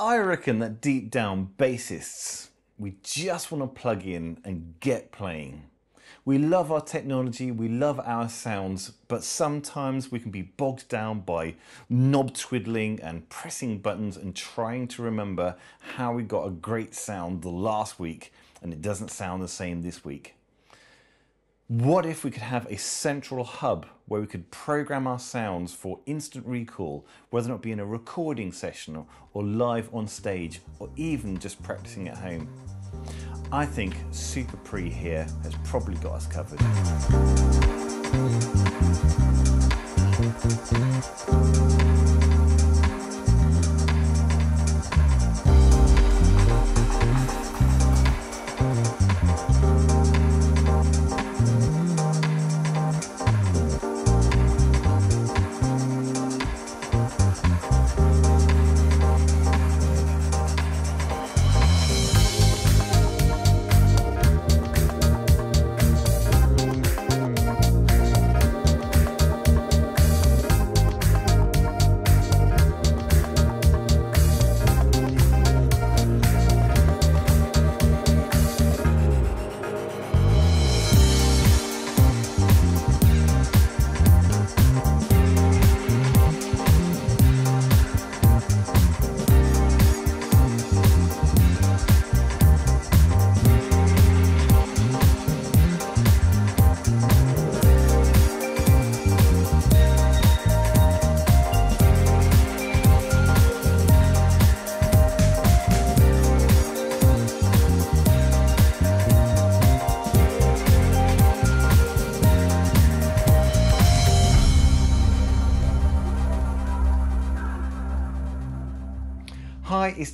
I reckon that deep down bassists, we just want to plug in and get playing. We love our technology, we love our sounds, but sometimes we can be bogged down by knob twiddling and pressing buttons and trying to remember how we got a great sound the last week and it doesn't sound the same this week. What if we could have a central hub where we could program our sounds for instant recall, whether it be in a recording session or, or live on stage, or even just practicing at home? I think Super Pre here has probably got us covered.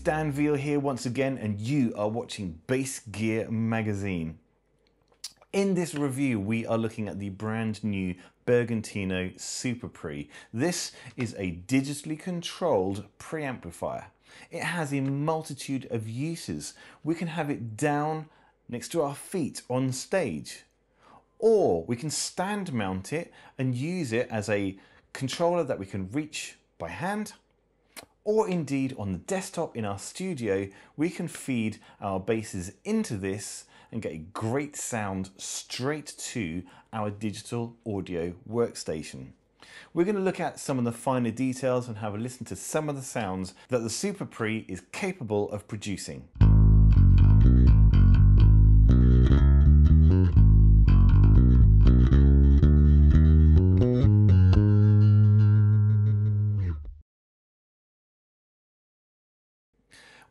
Dan Veall here once again, and you are watching Bass Gear Magazine. In this review, we are looking at the brand new Bergantino Super Pre. This is a digitally controlled preamplifier. It has a multitude of uses. We can have it down next to our feet on stage, or we can stand mount it and use it as a controller that we can reach by hand or indeed on the desktop in our studio, we can feed our basses into this and get a great sound straight to our digital audio workstation. We're going to look at some of the finer details and have a listen to some of the sounds that the Super Pre is capable of producing.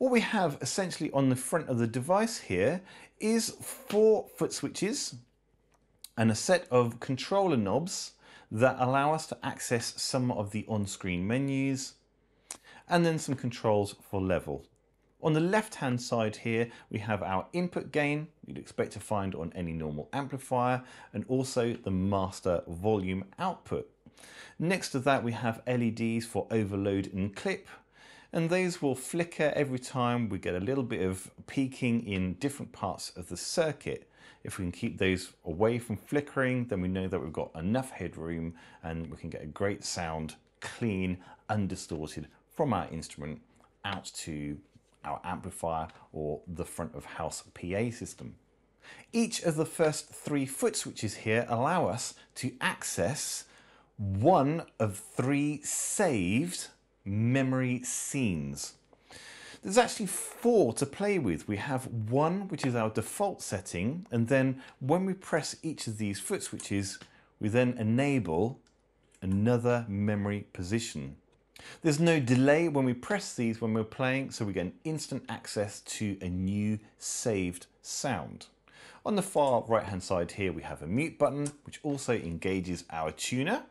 What we have essentially on the front of the device here is four foot switches and a set of controller knobs that allow us to access some of the on-screen menus and then some controls for level. On the left hand side here we have our input gain you'd expect to find on any normal amplifier and also the master volume output. Next to that we have LEDs for overload and clip and these will flicker every time we get a little bit of peaking in different parts of the circuit. If we can keep those away from flickering, then we know that we've got enough headroom and we can get a great sound, clean, undistorted from our instrument out to our amplifier or the front of house PA system. Each of the first three foot switches here allow us to access one of three saved memory scenes. There's actually four to play with. We have one, which is our default setting, and then when we press each of these foot switches, we then enable another memory position. There's no delay when we press these when we're playing, so we get an instant access to a new saved sound. On the far right hand side here, we have a mute button, which also engages our tuner.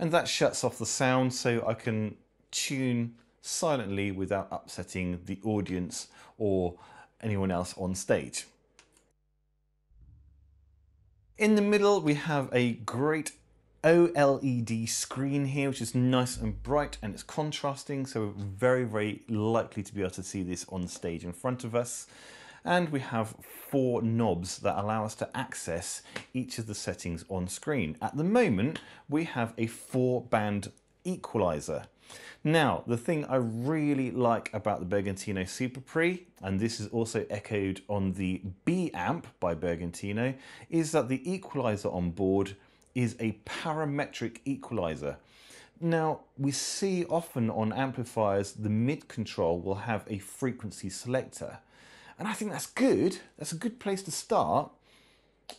And that shuts off the sound so I can tune silently without upsetting the audience or anyone else on stage. In the middle we have a great OLED screen here which is nice and bright and it's contrasting so we're very very likely to be able to see this on stage in front of us and we have four knobs that allow us to access each of the settings on screen. At the moment, we have a four band equalizer. Now, the thing I really like about the Bergantino Super Pre, and this is also echoed on the B amp by Bergantino, is that the equalizer on board is a parametric equalizer. Now, we see often on amplifiers the mid control will have a frequency selector. And I think that's good. That's a good place to start.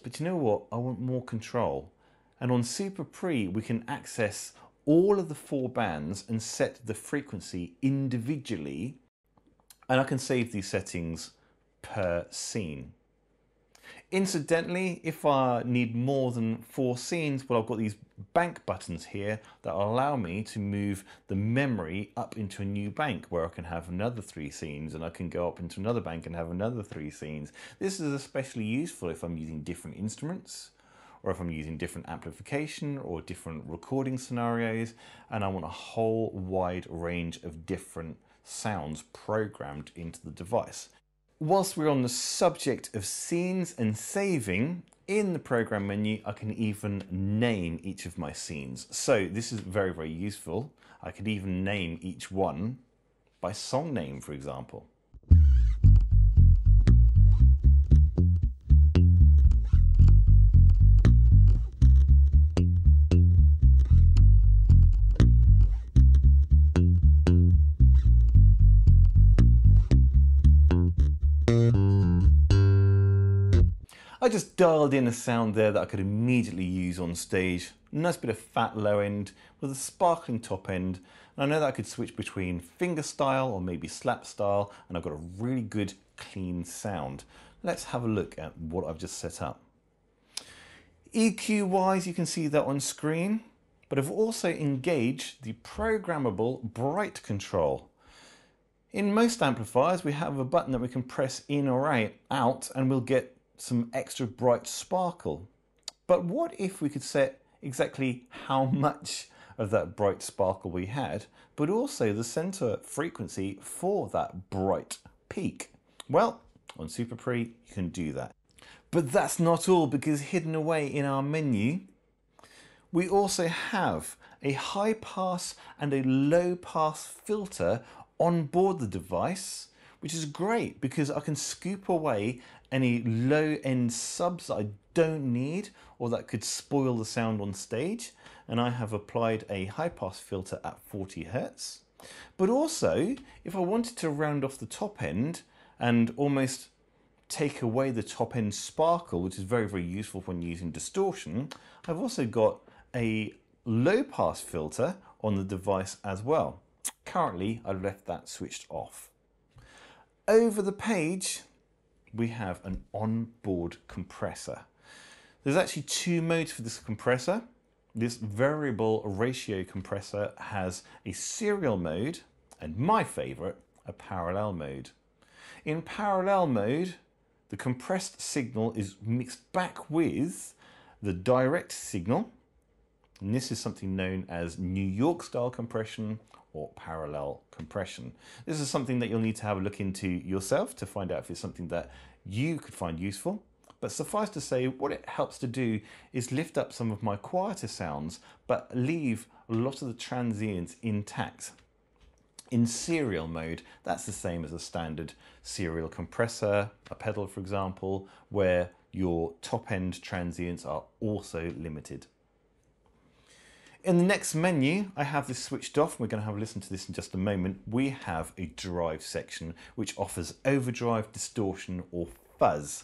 But you know what? I want more control. And on Super Pre, we can access all of the four bands and set the frequency individually. And I can save these settings per scene. Incidentally, if I need more than four scenes, well, I've got these bank buttons here that allow me to move the memory up into a new bank where I can have another three scenes and I can go up into another bank and have another three scenes. This is especially useful if I'm using different instruments or if I'm using different amplification or different recording scenarios and I want a whole wide range of different sounds programmed into the device whilst we're on the subject of scenes and saving, in the program menu, I can even name each of my scenes. So this is very, very useful. I could even name each one by song name, for example. Just dialed in a sound there that I could immediately use on stage. Nice bit of fat low end with a sparkling top end. And I know that I could switch between finger style or maybe slap style and I've got a really good clean sound. Let's have a look at what I've just set up. EQ wise, you can see that on screen, but I've also engaged the programmable bright control. In most amplifiers, we have a button that we can press in or out and we'll get some extra bright sparkle. But what if we could set exactly how much of that bright sparkle we had, but also the center frequency for that bright peak? Well, on Super Pre, you can do that. But that's not all because hidden away in our menu, we also have a high pass and a low pass filter on board the device, which is great because I can scoop away any low end subs that I don't need or that could spoil the sound on stage. And I have applied a high pass filter at 40 Hertz. But also, if I wanted to round off the top end and almost take away the top end sparkle, which is very, very useful when using distortion, I've also got a low pass filter on the device as well. Currently, I've left that switched off. Over the page, we have an onboard compressor. There's actually two modes for this compressor. This variable ratio compressor has a serial mode and my favorite, a parallel mode. In parallel mode, the compressed signal is mixed back with the direct signal. And this is something known as New York style compression or parallel compression. This is something that you'll need to have a look into yourself to find out if it's something that you could find useful. But suffice to say, what it helps to do is lift up some of my quieter sounds, but leave a lot of the transients intact. In serial mode, that's the same as a standard serial compressor, a pedal for example, where your top end transients are also limited. In the next menu, I have this switched off. We're going to have a listen to this in just a moment. We have a drive section which offers overdrive, distortion or fuzz.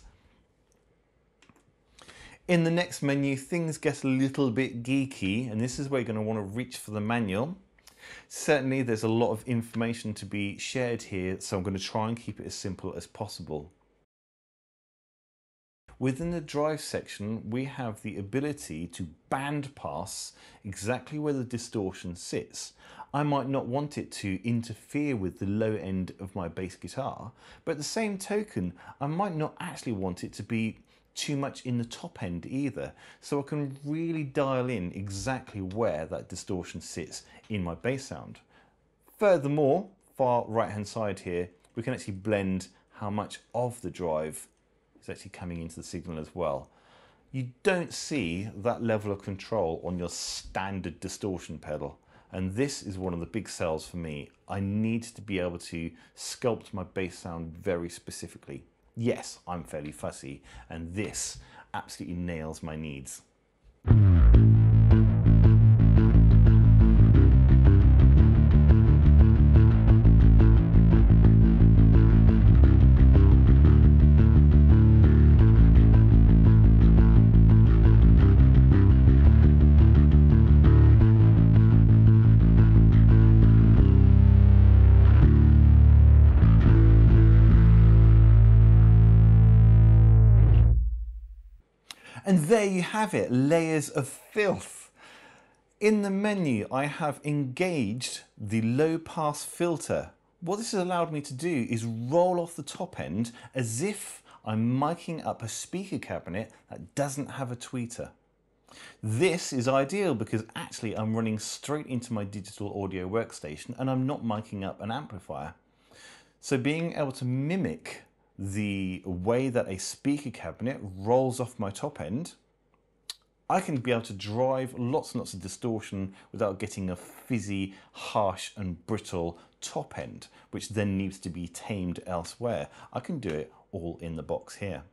In the next menu, things get a little bit geeky and this is where you're going to want to reach for the manual. Certainly there's a lot of information to be shared here, so I'm going to try and keep it as simple as possible. Within the drive section, we have the ability to band pass exactly where the distortion sits. I might not want it to interfere with the low end of my bass guitar, but at the same token, I might not actually want it to be too much in the top end either. So I can really dial in exactly where that distortion sits in my bass sound. Furthermore, far right hand side here, we can actually blend how much of the drive is actually coming into the signal as well. You don't see that level of control on your standard distortion pedal. And this is one of the big sells for me. I need to be able to sculpt my bass sound very specifically. Yes, I'm fairly fussy, and this absolutely nails my needs. And there you have it, layers of filth. In the menu, I have engaged the low pass filter. What this has allowed me to do is roll off the top end as if I'm miking up a speaker cabinet that doesn't have a tweeter. This is ideal because actually I'm running straight into my digital audio workstation and I'm not miking up an amplifier. So being able to mimic the way that a speaker cabinet rolls off my top end, I can be able to drive lots and lots of distortion without getting a fizzy, harsh and brittle top end, which then needs to be tamed elsewhere. I can do it all in the box here.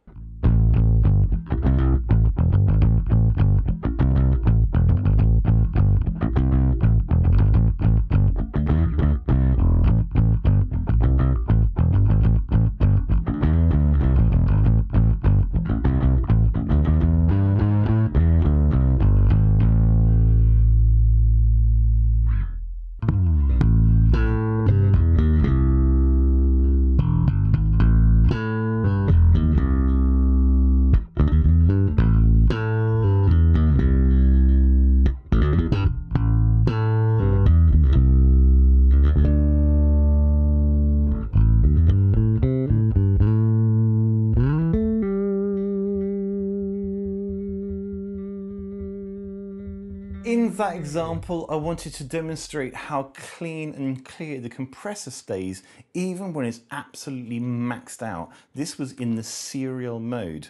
That example, I wanted to demonstrate how clean and clear the compressor stays even when it's absolutely maxed out. This was in the serial mode.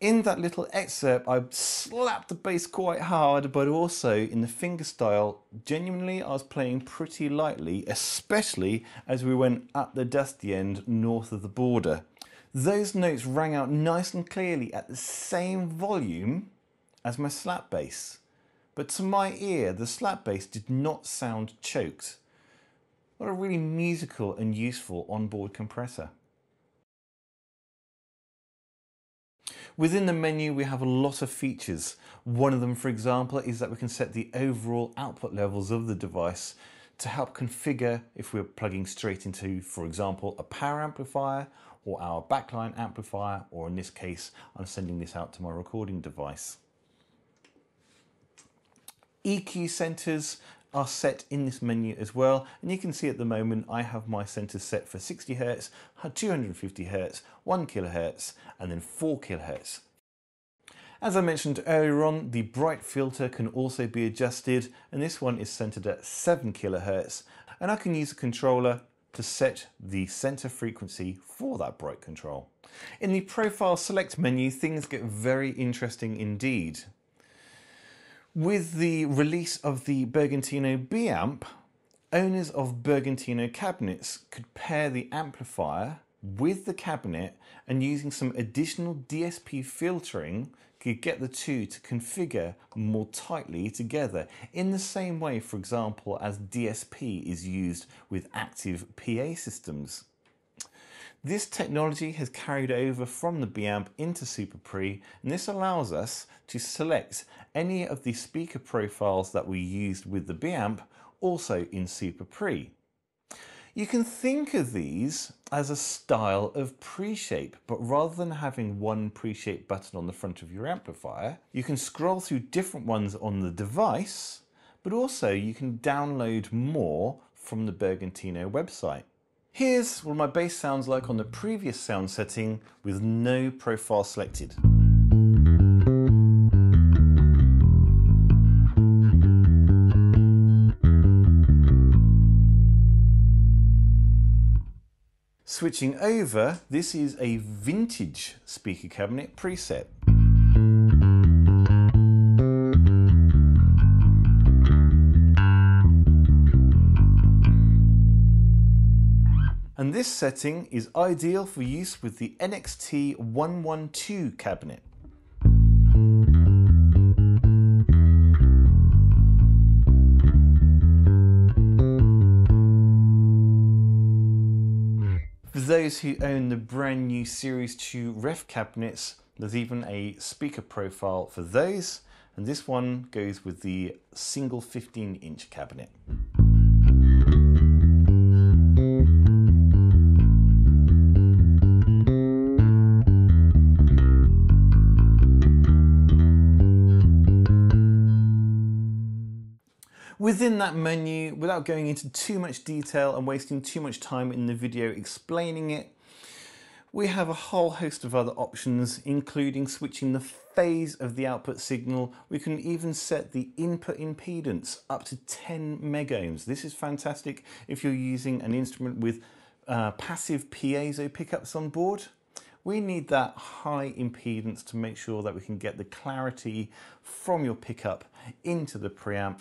In that little excerpt, I slapped the bass quite hard, but also in the finger style, genuinely I was playing pretty lightly, especially as we went up the dusty end north of the border. Those notes rang out nice and clearly at the same volume as my slap bass. But to my ear, the slap bass did not sound choked. What a really musical and useful onboard compressor. Within the menu, we have a lot of features. One of them, for example, is that we can set the overall output levels of the device to help configure if we're plugging straight into, for example, a power amplifier or our backline amplifier, or in this case, I'm sending this out to my recording device. EQ centers are set in this menu as well and you can see at the moment I have my centers set for 60 Hz, 250 Hz, 1 kHz and then 4 kHz. As I mentioned earlier on, the bright filter can also be adjusted and this one is centered at 7 kHz and I can use a controller to set the center frequency for that bright control. In the profile select menu things get very interesting indeed. With the release of the Bergantino B-Amp, owners of Bergantino cabinets could pair the amplifier with the cabinet and using some additional DSP filtering could get the two to configure more tightly together in the same way, for example, as DSP is used with active PA systems. This technology has carried over from the B-Amp into Super Pre, and this allows us to select any of the speaker profiles that we used with the B-Amp also in Super Pre. You can think of these as a style of pre-shape, but rather than having one pre-shape button on the front of your amplifier, you can scroll through different ones on the device, but also you can download more from the Bergantino website. Here's what my bass sounds like on the previous sound setting with no profile selected. Switching over, this is a vintage speaker cabinet preset. And this setting is ideal for use with the NXT 112 cabinet. Those who own the brand new Series 2 ref cabinets, there's even a speaker profile for those, and this one goes with the single 15 inch cabinet. Within that menu, without going into too much detail and wasting too much time in the video explaining it, we have a whole host of other options, including switching the phase of the output signal. We can even set the input impedance up to 10 megohms. This is fantastic if you're using an instrument with uh, passive piezo pickups on board. We need that high impedance to make sure that we can get the clarity from your pickup into the preamp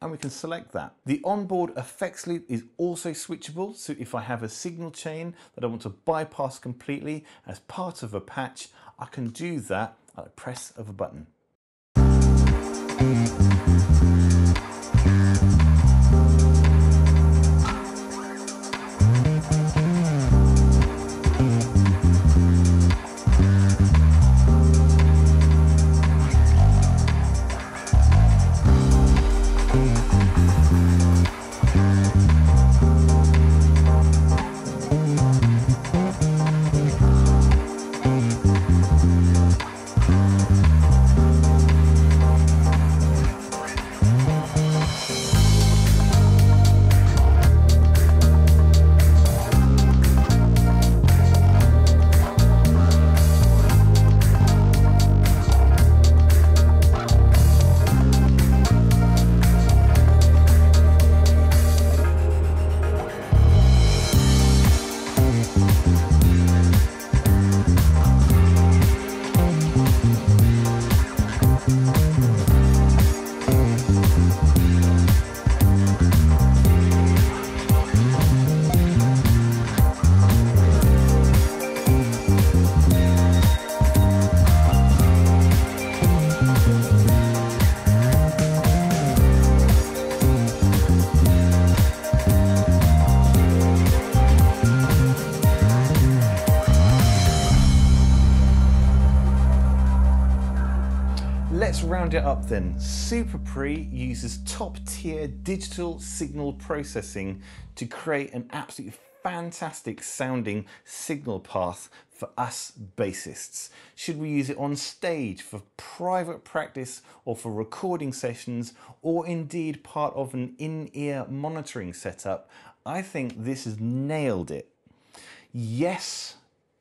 and we can select that. The onboard effects loop is also switchable, so if I have a signal chain that I want to bypass completely as part of a patch, I can do that at the press of a button. Round it up then. SuperPre uses top tier digital signal processing to create an absolutely fantastic sounding signal path for us bassists. Should we use it on stage for private practice or for recording sessions or indeed part of an in-ear monitoring setup? I think this has nailed it. Yes,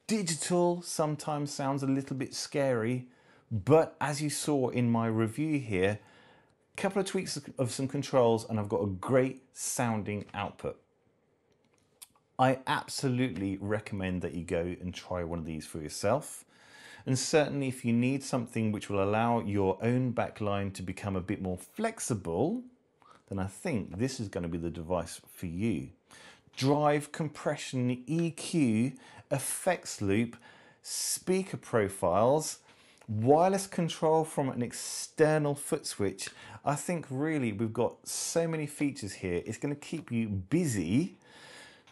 digital sometimes sounds a little bit scary, but as you saw in my review here, a couple of tweaks of some controls and I've got a great sounding output. I absolutely recommend that you go and try one of these for yourself. And certainly if you need something which will allow your own backline to become a bit more flexible, then I think this is going to be the device for you. Drive, compression, EQ, effects loop, speaker profiles, wireless control from an external foot switch. I think really we've got so many features here. It's going to keep you busy,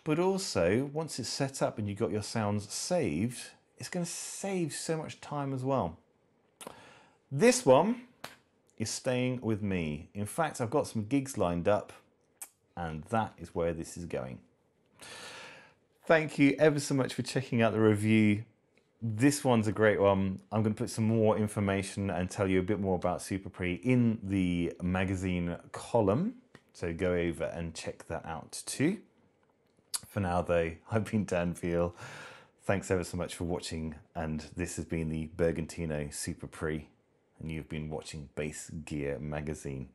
but also once it's set up and you've got your sounds saved, it's going to save so much time as well. This one is staying with me. In fact, I've got some gigs lined up and that is where this is going. Thank you ever so much for checking out the review this one's a great one. I'm going to put some more information and tell you a bit more about SuperPre in the magazine column. So go over and check that out too. For now though, I've been Dan Veall. Thanks ever so much for watching and this has been the Bergantino SuperPre and you've been watching Bass Gear magazine.